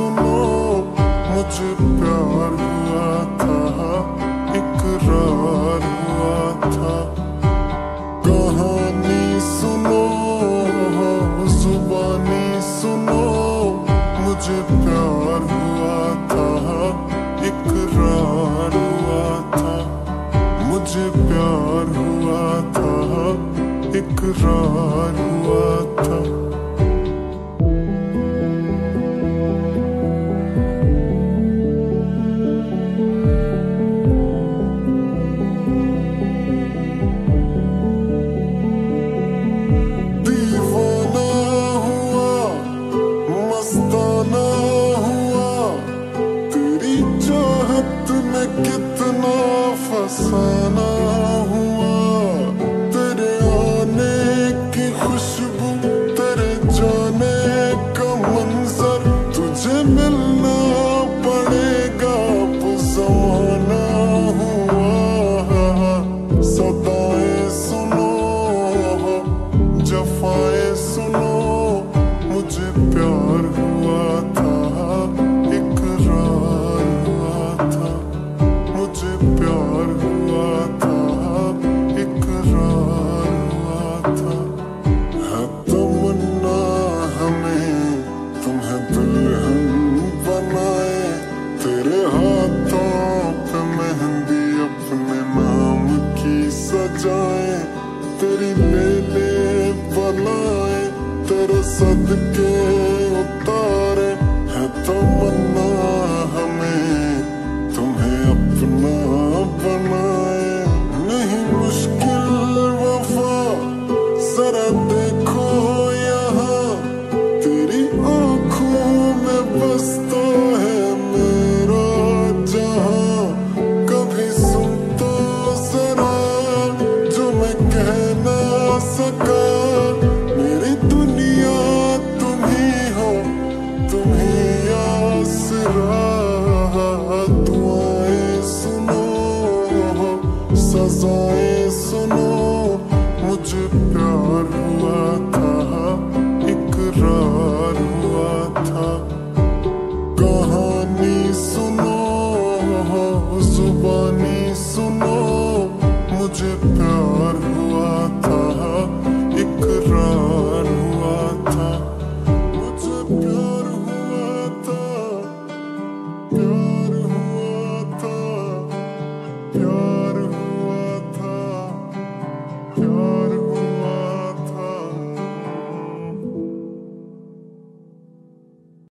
सुनो, मुझे प्यार हुआ था इकरार हुआ था। कहानी सुनो, जुबानी सुनो, मुझे प्यार हुआ था इकरार हुआ था। मुझे प्यार हुआ था इकरार हुआ था। कितना फसाना सदके उतारे है तमन्ना हमें, तुम्हें अपना बनाए। नहीं मुश्किल वफा, जरा देखो यहाँ, तेरी आँखों में बसता है मेरा जहाँ। कभी सुन तो जरा जो मैं कह ना सका। सजाएँ सुनो मुझे प्यार हुआ था था। कहानी सुनो जुबानी सुनो मुझे प्यार